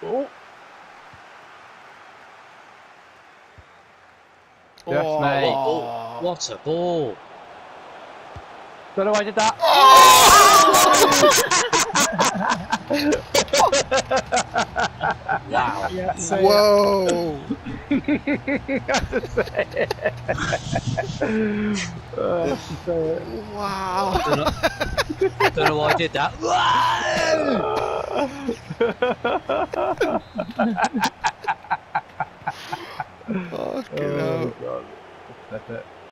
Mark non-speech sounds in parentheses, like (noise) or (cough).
Oh, Yes, oh, mate. oh, what a ball! don't know why I did that. (laughs) Wow. yeah, Whoa! (laughs) Uh. Wow! Don't know, don't know why I did that. (laughs) (laughs) Fucking Oh, hell. God. That's it.